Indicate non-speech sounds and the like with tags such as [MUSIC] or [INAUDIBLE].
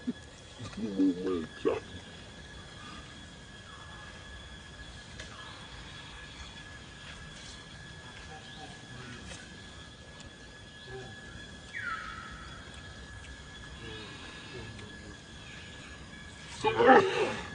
Super. [LAUGHS]